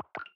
you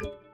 Bye.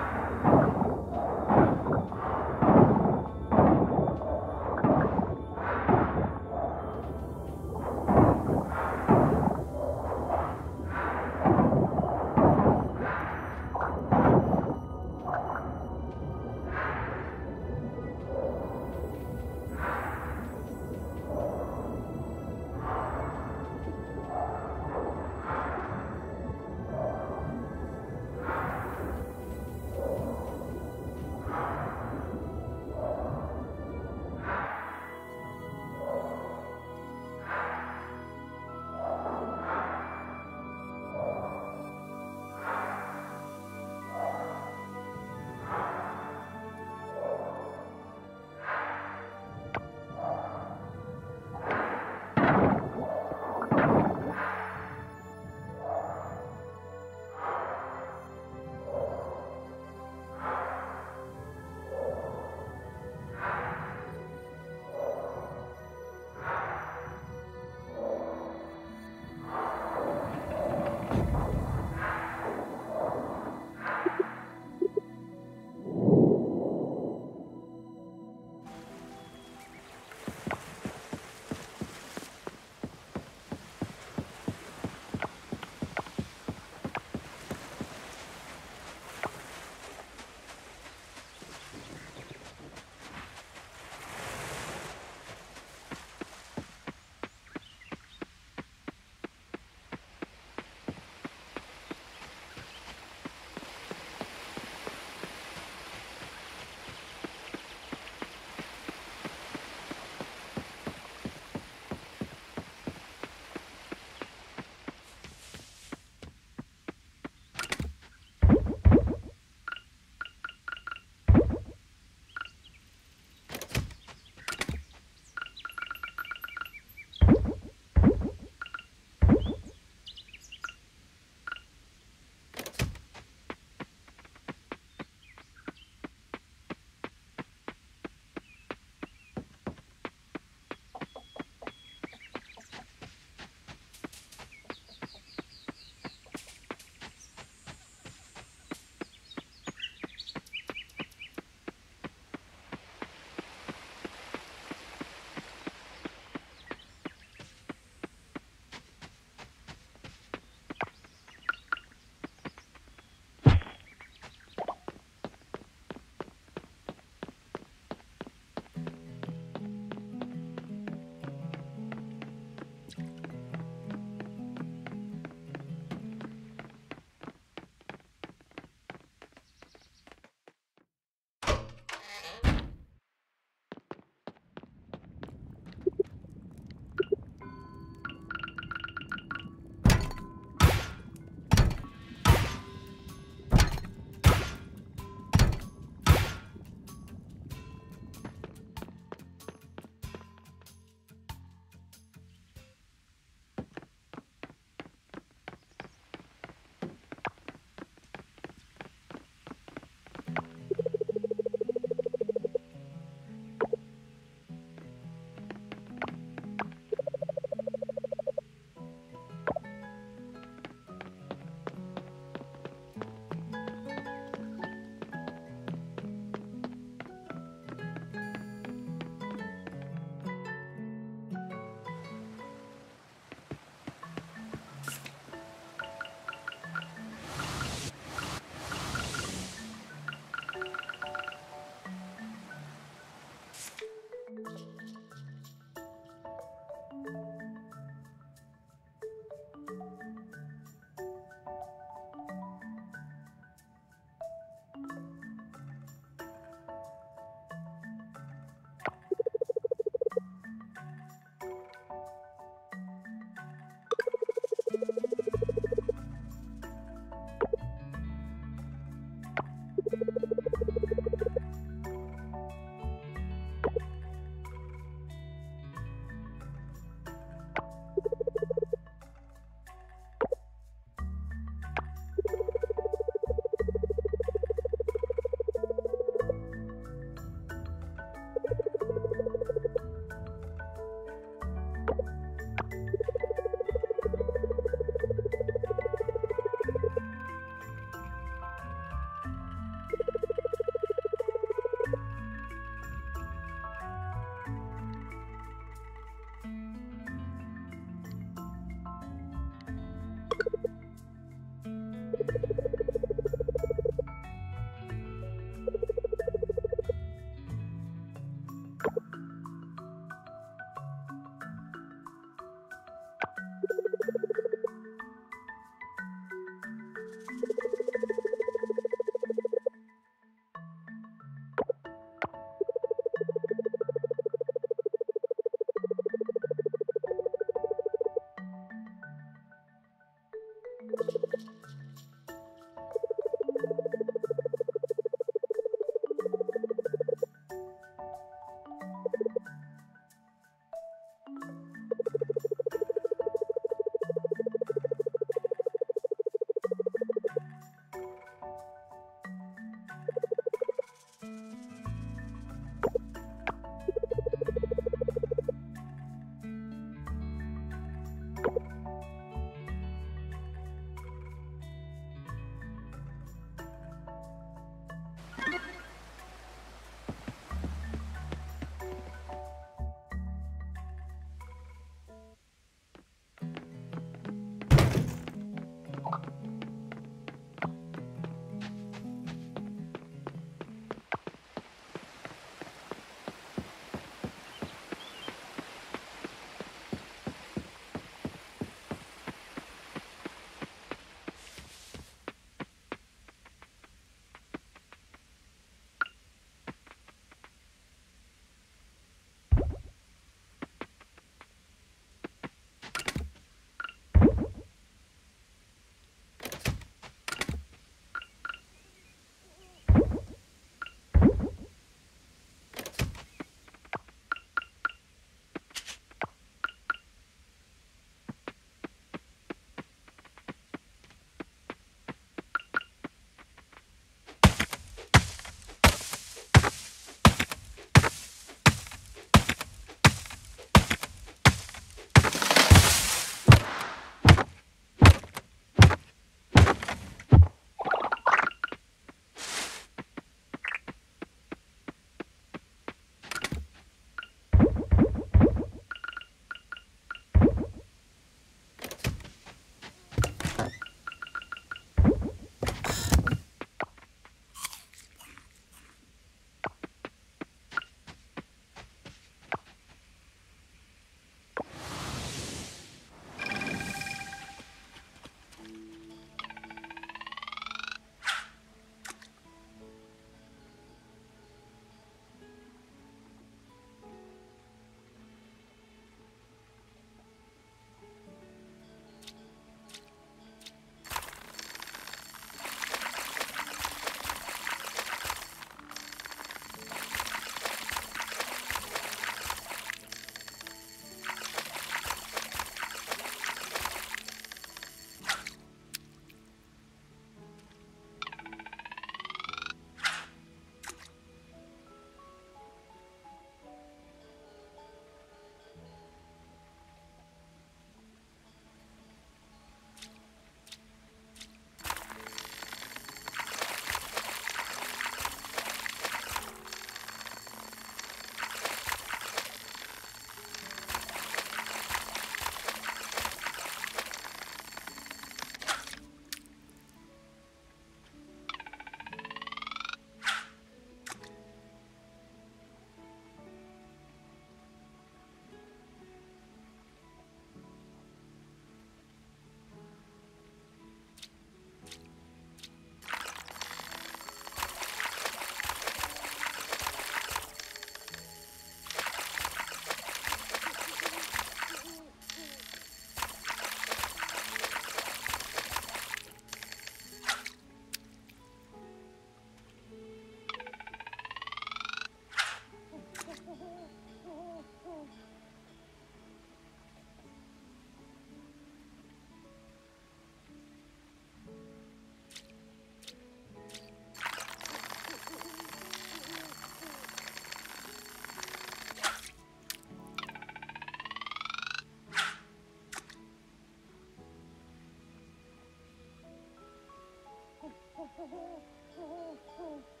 ほほほほ。